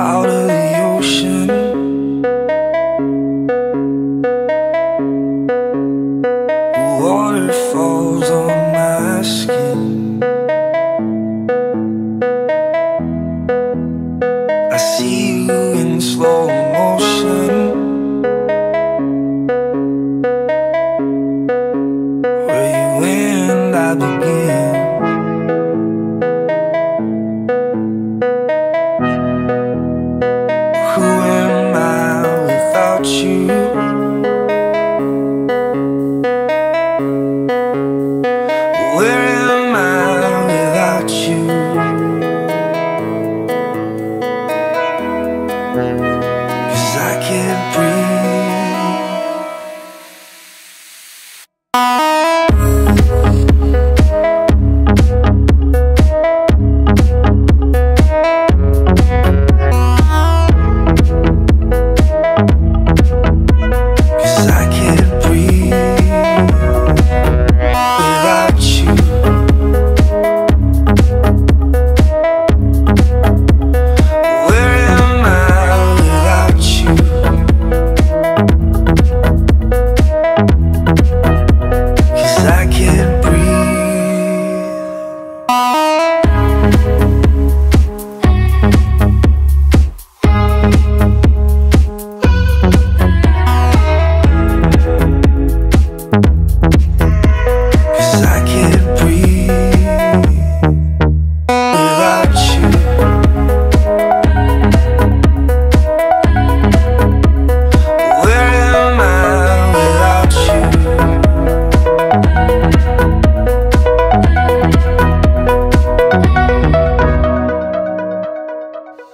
out of the ocean. Water falls on my skin. You? Where am I without you? Cause I can't breathe.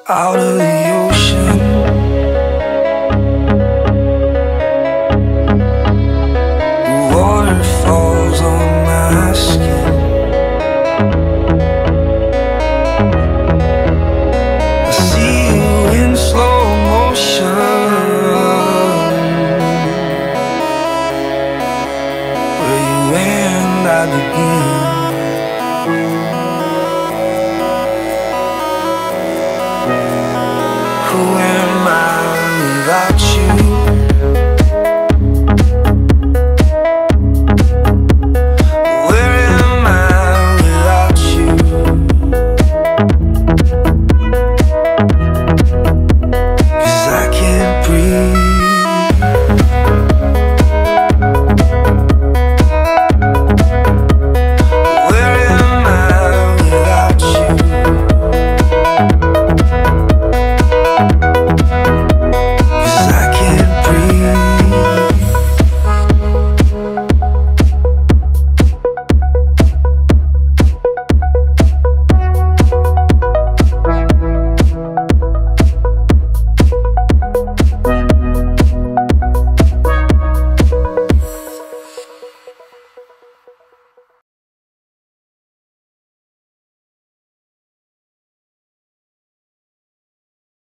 Out of the ocean. Water falls on my skin.